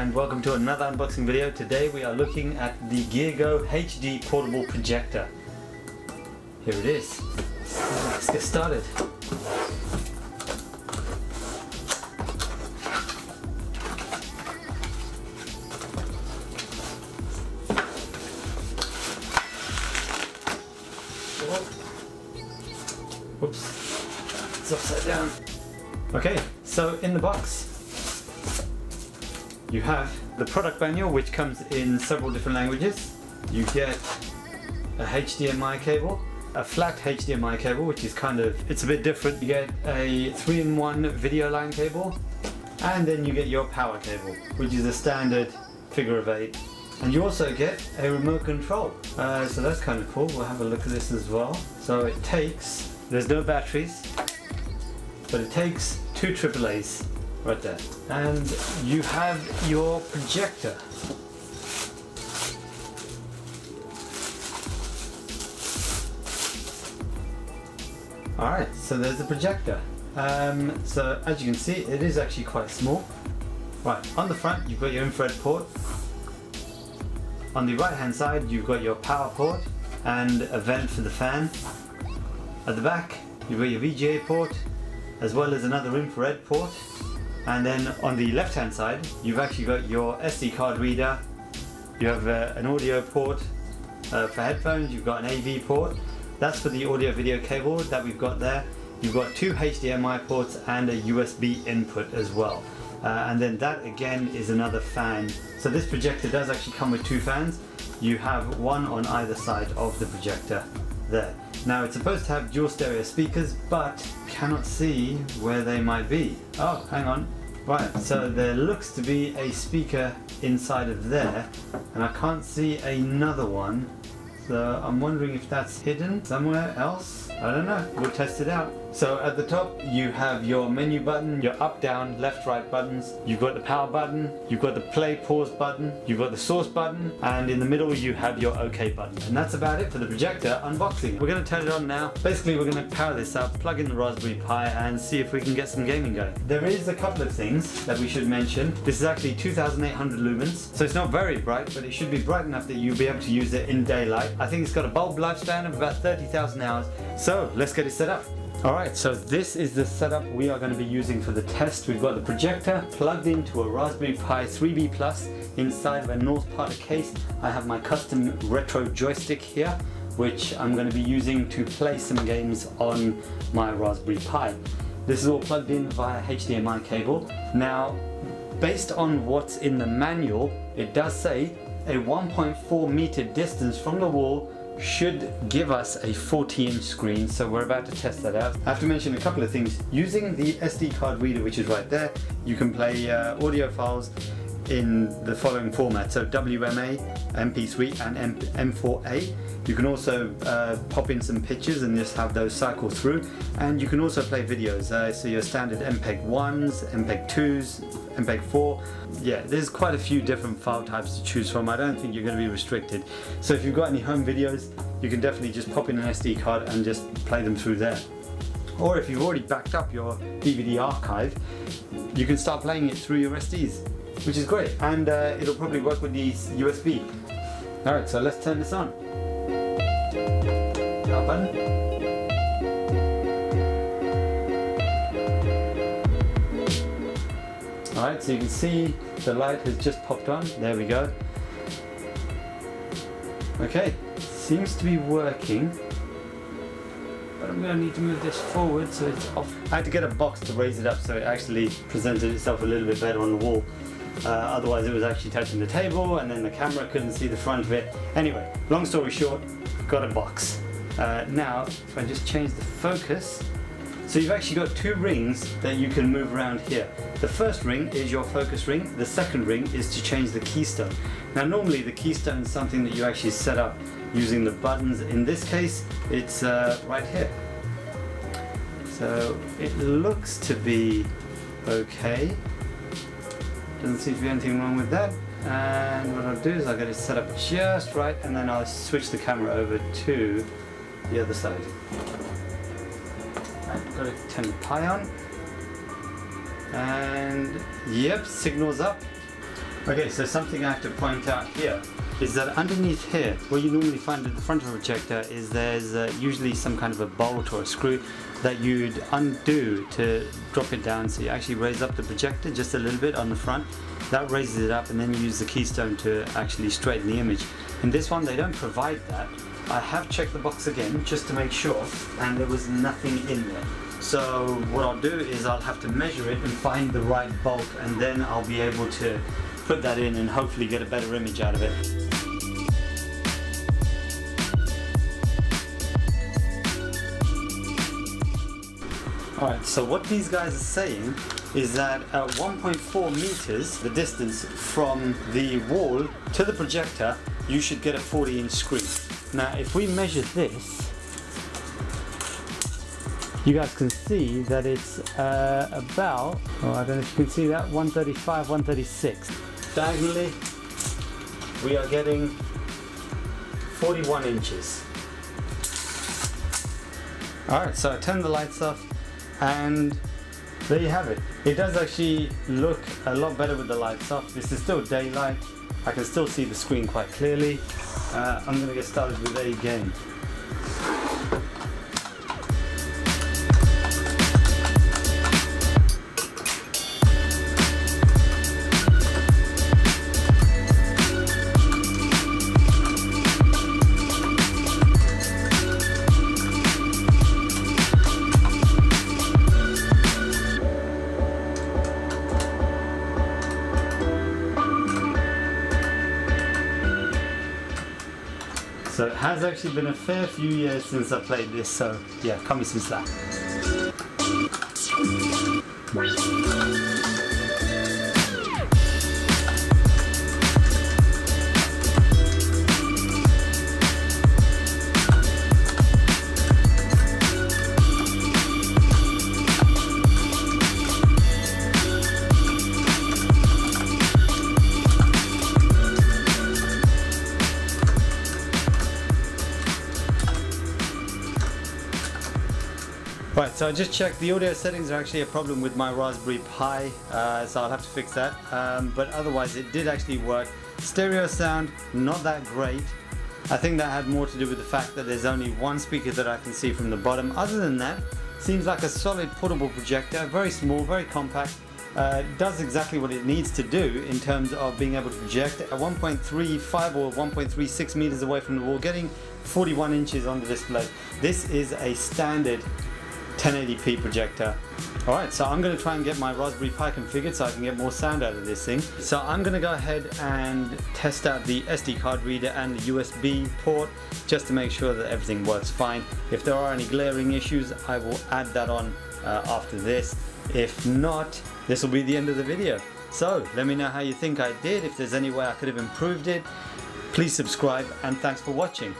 and welcome to another unboxing video. Today we are looking at the GearGo HD portable projector. Here it is. Let's get started. Oops, it's upside down. Okay, so in the box you have the product manual which comes in several different languages. You get a HDMI cable, a flat HDMI cable which is kind of, it's a bit different. You get a 3-in-1 video line cable and then you get your power cable which is a standard figure of 8 and you also get a remote control. Uh, so that's kind of cool. We'll have a look at this as well. So it takes, there's no batteries, but it takes two AAA's right there. And you have your projector. Alright, so there's the projector. Um, so as you can see, it is actually quite small. Right, on the front you've got your infrared port. On the right hand side you've got your power port and a vent for the fan. At the back you've got your VGA port as well as another infrared port and then on the left hand side you've actually got your SD card reader. You have uh, an audio port uh, for headphones. You've got an AV port. That's for the audio video cable that we've got there. You've got two HDMI ports and a USB input as well. Uh, and then that again is another fan. So this projector does actually come with two fans. You have one on either side of the projector there now it's supposed to have dual stereo speakers but cannot see where they might be. Oh, hang on. Right, so there looks to be a speaker inside of there and I can't see another one. So I'm wondering if that's hidden somewhere else. I don't know, we'll test it out. So at the top you have your menu button, your up, down, left, right buttons. You've got the power button, you've got the play, pause button, you've got the source button, and in the middle you have your OK button. And that's about it for the projector unboxing. We're gonna turn it on now. Basically we're gonna power this up, plug in the Raspberry Pi and see if we can get some gaming going. There is a couple of things that we should mention. This is actually 2800 lumens, so it's not very bright, but it should be bright enough that you'll be able to use it in daylight. I think it's got a bulb lifespan of about 30,000 hours. So let's get it set up. Alright, so this is the setup we are going to be using for the test. We've got the projector plugged into a Raspberry Pi 3B Plus inside of a North Parter case. I have my custom retro joystick here, which I'm going to be using to play some games on my Raspberry Pi. This is all plugged in via HDMI cable. Now, based on what's in the manual, it does say a 1.4 meter distance from the wall should give us a 40 inch screen so we're about to test that out. I have to mention a couple of things. Using the SD card reader which is right there you can play uh, audio files in the following format. So WMA, MP3 and M 4A You can also uh, pop in some pictures and just have those cycle through. And you can also play videos. Uh, so your standard MPEG 1s, MPEG 2s, MPEG 4 yeah there's quite a few different file types to choose from. I don't think you're going to be restricted. So if you've got any home videos you can definitely just pop in an SD card and just play them through there. Or if you've already backed up your DVD archive you can start playing it through your SDs which is great and uh, it'll probably work with the USB alright so let's turn this on power button Alright, so you can see the light has just popped on. There we go. Okay, seems to be working. But I'm going to need to move this forward so it's off. I had to get a box to raise it up so it actually presented itself a little bit better on the wall. Uh, otherwise it was actually touching the table and then the camera couldn't see the front of it. Anyway, long story short, got a box. Uh, now, if I just change the focus, so you've actually got two rings that you can move around here. The first ring is your focus ring, the second ring is to change the keystone. Now normally the keystone is something that you actually set up using the buttons. In this case, it's uh, right here. So it looks to be okay. Doesn't seem to be anything wrong with that. And what I'll do is I'll get it set up just right and then I'll switch the camera over to the other side. I've got to turn the Pi on. And yep, signals up. Okay, so something I have to point out here is that underneath here, what you normally find at the front of a projector is there's uh, usually some kind of a bolt or a screw that you'd undo to drop it down. So you actually raise up the projector just a little bit on the front. That raises it up and then you use the keystone to actually straighten the image. In this one they don't provide that. I have checked the box again just to make sure and there was nothing in there. So what I'll do is I'll have to measure it and find the right bolt and then I'll be able to put that in and hopefully get a better image out of it. Alright, so what these guys are saying is that at 1.4 meters, the distance from the wall to the projector, you should get a 40 inch screen. Now if we measure this, you guys can see that it's uh, about, oh, I don't know if you can see that, 135, 136. Diagonally, we are getting 41 inches. Alright, so I turn the lights off and there you have it. It does actually look a lot better with the lights off. This is still daylight. I can still see the screen quite clearly. Uh, I'm to get started with a game. Has actually been a fair few years since I played this, so yeah, cut me some slack. So I just checked the audio settings are actually a problem with my Raspberry Pi, uh, so I'll have to fix that. Um, but otherwise it did actually work. Stereo sound, not that great. I think that had more to do with the fact that there's only one speaker that I can see from the bottom. Other than that, seems like a solid portable projector, very small, very compact. Uh, does exactly what it needs to do in terms of being able to project at 1.35 or 1.36 meters away from the wall, getting 41 inches on the display. This is a standard 1080p projector. Alright, so I'm going to try and get my Raspberry Pi configured so I can get more sound out of this thing. So I'm going to go ahead and test out the SD card reader and the USB port just to make sure that everything works fine. If there are any glaring issues, I will add that on uh, after this. If not, this will be the end of the video. So let me know how you think I did, if there's any way I could have improved it. Please subscribe and thanks for watching.